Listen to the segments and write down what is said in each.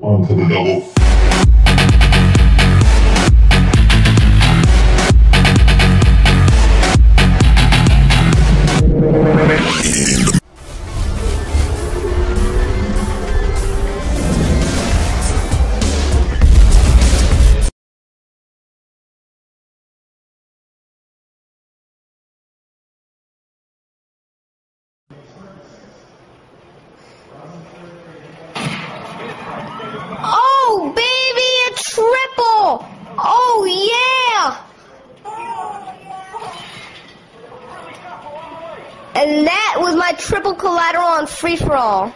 onto the double. Oh, baby, a triple! Oh, yeah! And that was my triple collateral on free for all.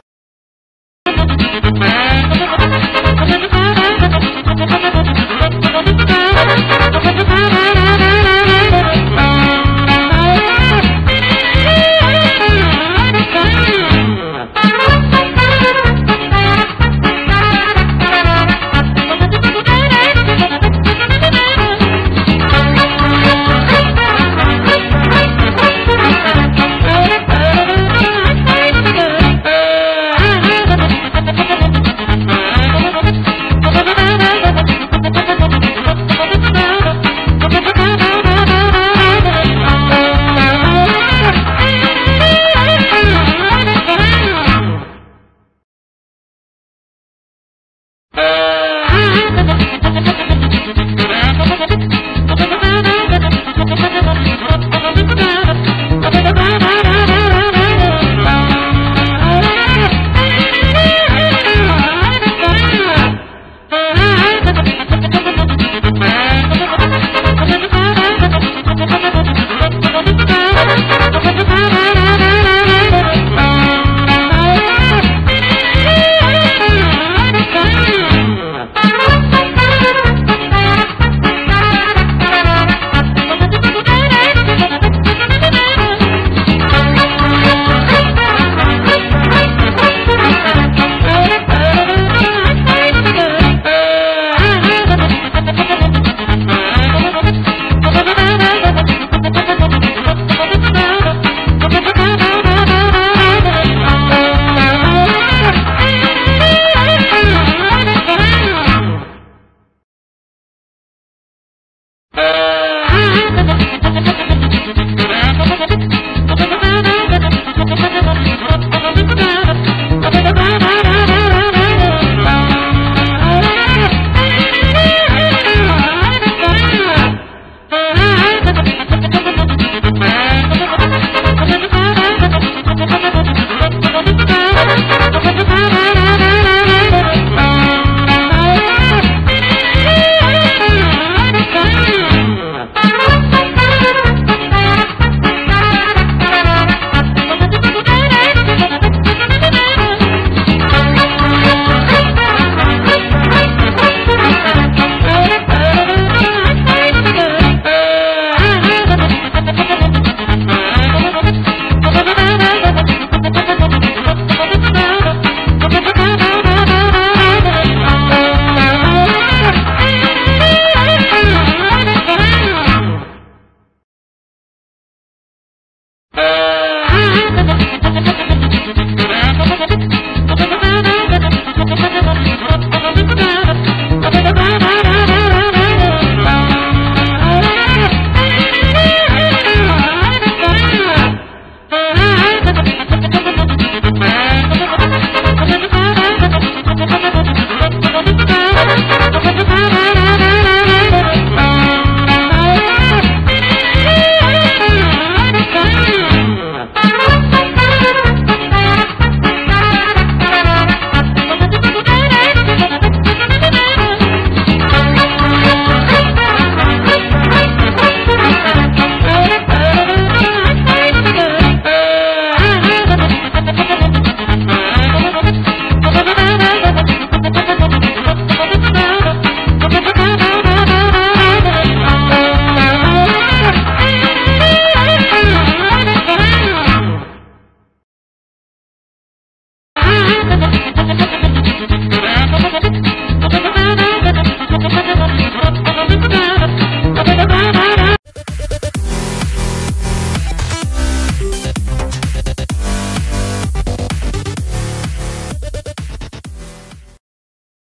Thank you.